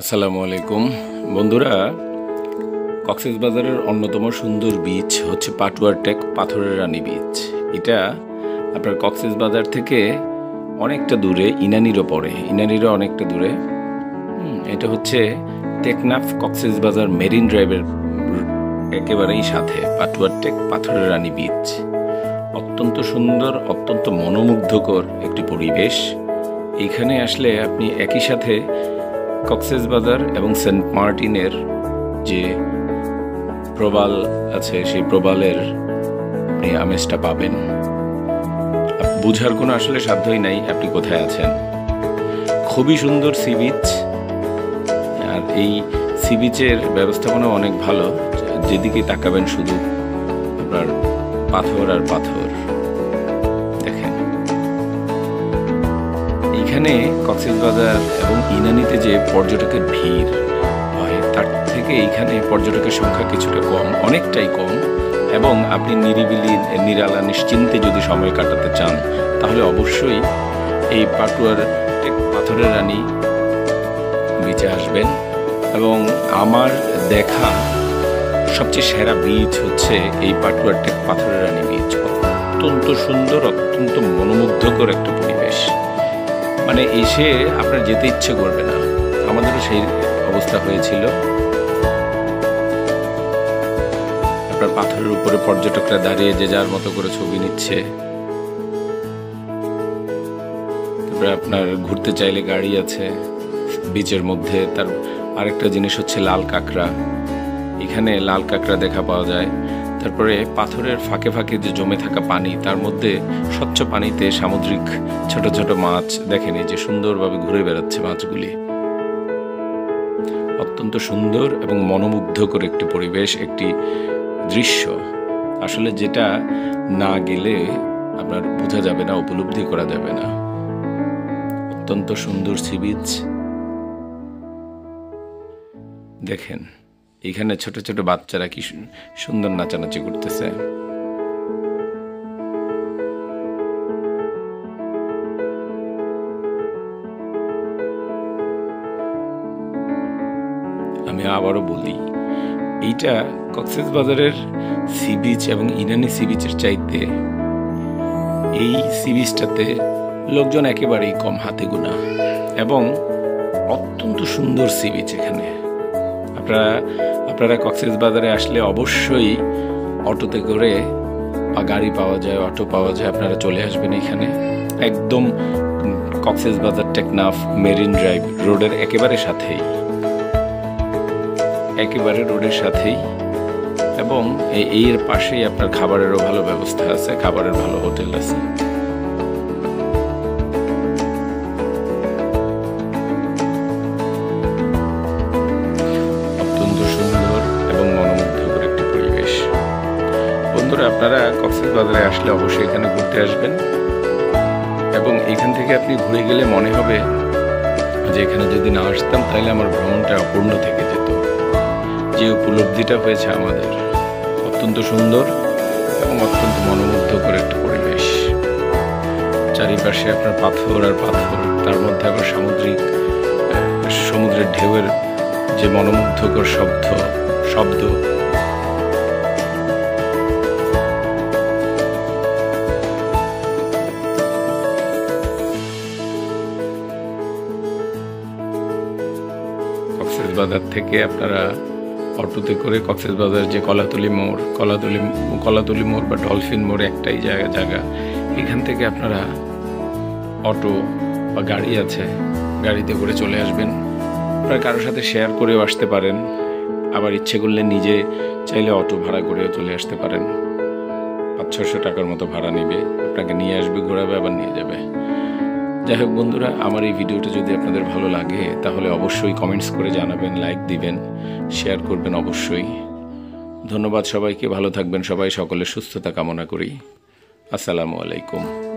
আসসালামু আলাইকুম। বন্ধুরা, কক্সেস বাজারের অন্যতম সুন্দর বীচ হচ্ছে পাটুয়ার টেক পাথরের রানী বীচ। এটা আপনার কক্সেস বাজার থেকে অনেকটা দূরে, ইনানিরও পড়ে ইনানিরও অনেকটা দূরে। এটা হচ্ছে টেকনাফ কক্সেস বাজার মেরিন ড্রাইভের একেবারেই সাথে, পাটুয়ার টেক পাথরের রানী বীচ। অত্যন্ত সুন্দর, অত্যন্ত মনোমুগ্ধকর একটি পরিবেশ। এখানে আসলে আপনি একই সাথে কক্সেস বাজার এবং সেন্ট মার্টিনের যে প্রবাল আছে, সেই প্রবালের আপনি আমেজটা পাবেন। বুঝার কোনো আসলে সাধ্যই নাই আপনি কোথায় আছেন। খুবই সুন্দর সি বিচ। আর এই সি বিচের ব্যবস্থাপনা অনেক ভালো। যেদিকে তাকাবেন শুধু আপনার পাথর আর পাথর। দেখেন। এইখানে কক্সবাজার এবং ইনানিতে যে পর্যটকের ভিড়, হয়, তার থেকে এইখানে পর্যটকের সংখ্যা কিছুটা কম, অনেকটাই কম। এবং আপনি নিরিবিলি, নিরালা, নিশ্চিন্তে যদি সময় কাটাতে চান, তাহলে অবশ্যই এই পাটুয়ার পাথরের রানী বিচে আসবেন। এবং আমার দেখা সবচেয়ে সেরা বীজ হচ্ছে এই পাটুয়ার টেক পাথরের রানী বীজ। অত্যন্ত সুন্দর, অত্যন্ত মনোমুগ্ধকর একটা পরিবেশ। মানে এসে আপনার যেতে ইচ্ছে করবে না। আমাদেরও সেই অবস্থা হয়েছিল। আপনার পাথরের উপরে পর্যটকরা দাঁড়িয়ে যে যার মতো করে ছবি নিচ্ছে। তারপরে আপনার ঘুরতে চাইলে গাড়ি আছে বিচের মধ্যে। তার আরেকটা জিনিস হচ্ছে লাল কাঁকড়া। এখানে লাল কাঁকড়া দেখা পাওয়া যায়। তারপরে পাথরের ফাঁকে ফাঁকে যে জমে থাকা পানি, তার মধ্যে স্বচ্ছ পানিতে সামুদ্রিক ছোট ছোট মাছ দেখেন যে সুন্দরভাবে ঘুরে বেড়াচ্ছে মাছগুলি। অত্যন্ত সুন্দর এবং মনোমুগ্ধকর একটি পরিবেশ, একটি দৃশ্য। আসলে যেটা না গেলে আপনার বোঝা যাবে না, উপলব্ধি করা যাবে না। অত্যন্ত সুন্দর সি বিচ দেখেন এখানে ছোট ছোট বাচ্চারা কি সুন্দর নাচানাচি করতেছে। আমি আবারও বলি, এইটা কক্সেস বাজারের সি বিচ এবং ইনানি সি বিচের চাইতে এই সি বিচটাতে লোকজন একেবারেই কম হাতে গোনা এবং অত্যন্ত সুন্দর সি বিচ এখানে। আপনারা আপনারা কক্সেস বাজারে আসলে অবশ্যই অটোতে করে বা গাড়ি পাওয়া যায়, অটো পাওয়া যায়, আপনারা চলে আসবেন এখানে। একদম কক্সেস বাজার টেকনাফ মেরিন ড্রাইভ রোডের একেবারে সাথেই। একেবারে রোডের সাথেই। এবং এর পাশেই আপনার খাবারেরও ভালো ব্যবস্থা আছে, খাবারের ভালো হোটেল আছে। আপনারা কক্সবাজারে আসলে অবশ্যই এখানে ঘুরতে আসবেন। এবং এখান থেকে আপনি ঘুরে গেলে মনে হবে যে এখানে যদি না আসতাম, তাহলে আমার ভ্রমণটা অপূর্ণ থেকে যেত। যে উপলব্ধিটা হয়েছে আমাদের, অত্যন্ত সুন্দর এবং অত্যন্ত মনোমুগ্ধকর একটা পরিবেশ। চারিপাশে আপনার পাথর আর পাথর, তার মধ্যে আবার সামুদ্রিক সমুদ্রের ঢেউয়ের যে মনোমুগ্ধকর শব্দ শব্দ কক্সেস বাজার থেকে আপনারা অটোতে করে কক্সেস বাজার যে কলাতলি মোড়, কলাতলি কলাতলি মোড় বা ডলফিন মোড় একটাই জায়গা জায়গা। এখান থেকে আপনারা অটো বা গাড়ি আছে, গাড়িতে করে চলে আসবেন। আপনারা কারোর সাথে শেয়ার করেও আসতে পারেন। আবার ইচ্ছে করলে নিজে চাইলে অটো ভাড়া করেও চলে আসতে পারেন। পাঁচ ছশো টাকার মতো ভাড়া নেবে। আপনাকে নিয়ে আসবে, ঘোরাবে, আবার নিয়ে যাবে। যাই হোক বন্ধুরা, আমার এই ভিডিওটা যদি আপনাদের ভালো লাগে, তাহলে অবশ্যই কমেন্টস করে জানাবেন লাইক দিবেন শেয়ার করবেন অবশ্যই। ধন্যবাদ সবাইকে, ভালো থাকবেন সবাই, সকলে সুস্থতা কামনা করি। আসসালামু আলাইকুম।